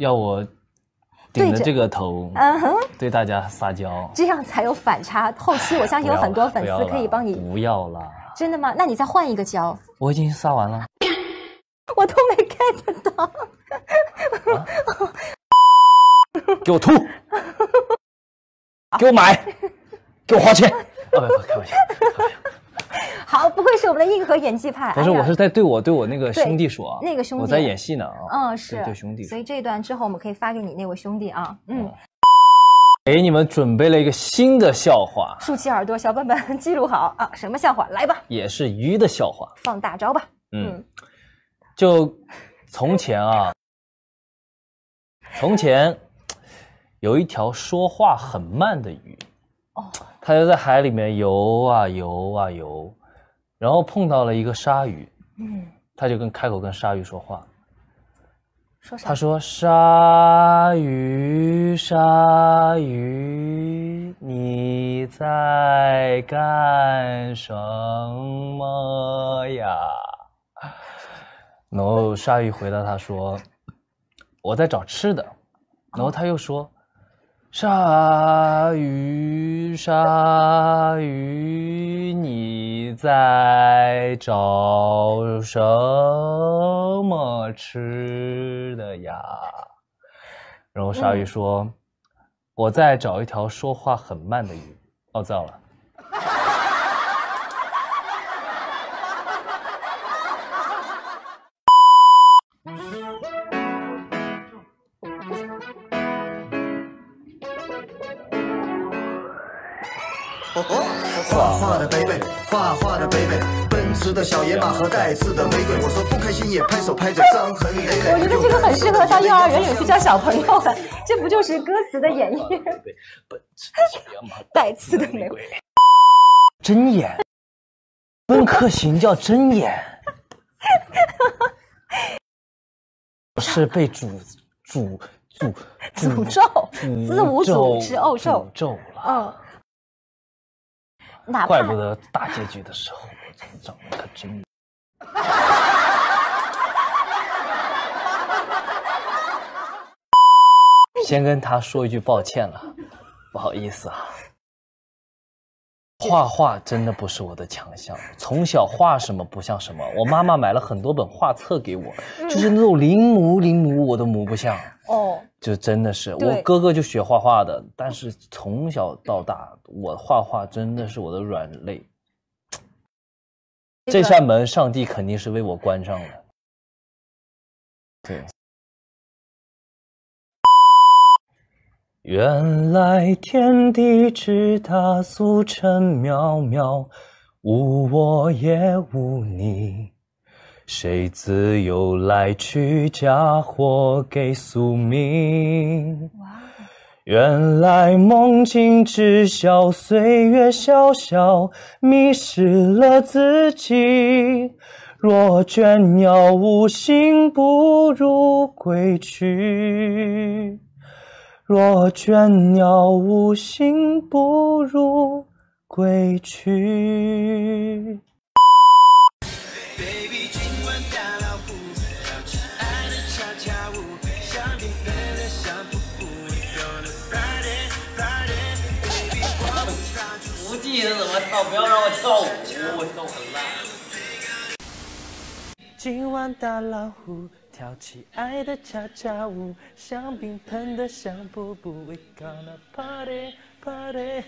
要我顶着这个头，嗯哼，对大家撒娇，这样才有反差。后期我相信有很多粉丝可以帮你。不要了，真的吗？那你再换一个胶。我已经撒完了，我都没 get 到。给我吐，给我买，给我花钱。啊，不，开玩笑，开玩笑。好，不愧是我们的硬核演技派。不是，我是在对我对我那个兄弟说，那个兄弟我在演戏呢啊。嗯，是对兄弟。所以这一段之后，我们可以发给你那位兄弟啊。嗯，给你们准备了一个新的笑话，竖起耳朵，小本本 记录好啊。什么笑话？来吧。也是鱼的笑话，放大招吧。嗯，就从前啊，从前有一条说话很慢的鱼。哦。它就在海里面游啊游啊游，然后碰到了一个鲨鱼，嗯，他就跟开口跟鲨鱼说话，说啥？他说：“鲨鱼，鲨鱼，你在干什么呀？”然后鲨鱼回答他说：“我在找吃的。”然后他又说。鲨鱼，鲨鱼，你在找什么吃的呀？然后鲨鱼说：“我在找一条说话很慢的鱼。”哦，糟了。画画的 baby，画画的 baby，奔驰的小野马和带刺的玫瑰。我说不开心也拍手拍着，伤痕累累。我觉得这个很适合上幼儿园里去教小朋友的，这不就是歌词的演绎？奔驰的小野马，带刺的玫瑰。睁眼，温客行叫睁眼，是被诅诅诅诅咒，子无诅之咒诅咒了。嗯。怪不得大结局的时候我长得可真。先跟他说一句抱歉了，不好意思啊。画画真的不是我的强项，从小画什么不像什么。我妈妈买了很多本画册给我，就是那种临摹临摹我都摹不像。哦，就真的是我哥哥就学画画的，但是从小到大我画画真的是我的软肋。这扇门上帝肯定是为我关上了。对。原来天地之大，俗尘渺渺，无我也无你，谁自由来去，嫁祸给宿命？原来梦境知晓，岁月萧萧，迷失了自己。若倦鸟无心，不如归去。若倦鸟无心，不如归去。不记得怎么跳，不要让我跳舞，我跳很烂。今晚打老虎。跳起爱的恰恰舞，香槟喷得像瀑布，we gonna party party。